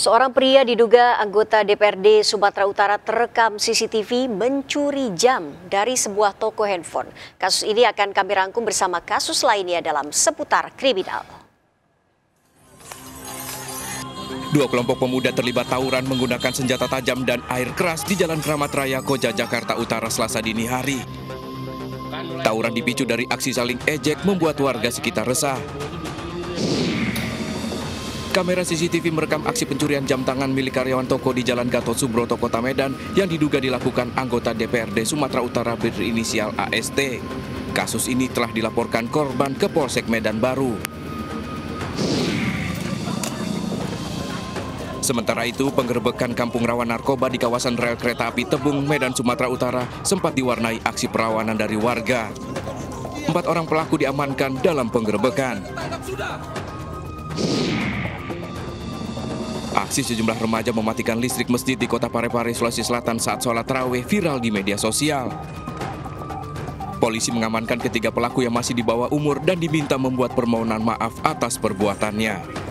Seorang pria diduga anggota DPRD Sumatera Utara terekam CCTV mencuri jam dari sebuah toko handphone. Kasus ini akan kami rangkum bersama kasus lainnya dalam seputar kriminal. Dua kelompok pemuda terlibat tawuran menggunakan senjata tajam dan air keras di Jalan Keramat Raya Koja, Jakarta Utara selasa dini hari. Tawuran dipicu dari aksi saling ejek membuat warga sekitar resah. Kamera CCTV merekam aksi pencurian jam tangan milik karyawan toko di Jalan Gatot Subroto, Kota Medan yang diduga dilakukan anggota DPRD Sumatera Utara berinisial AST. Kasus ini telah dilaporkan korban ke Polsek Medan Baru. Sementara itu, penggerbekan kampung rawan narkoba di kawasan rel kereta api Tebung, Medan, Sumatera Utara sempat diwarnai aksi perlawanan dari warga. Empat orang pelaku diamankan dalam penggerbekan. Aksi sejumlah remaja mematikan listrik masjid di kota Parepare, Sulawesi Selatan saat sholat tarawih viral di media sosial. Polisi mengamankan ketiga pelaku yang masih di bawah umur dan diminta membuat permohonan maaf atas perbuatannya.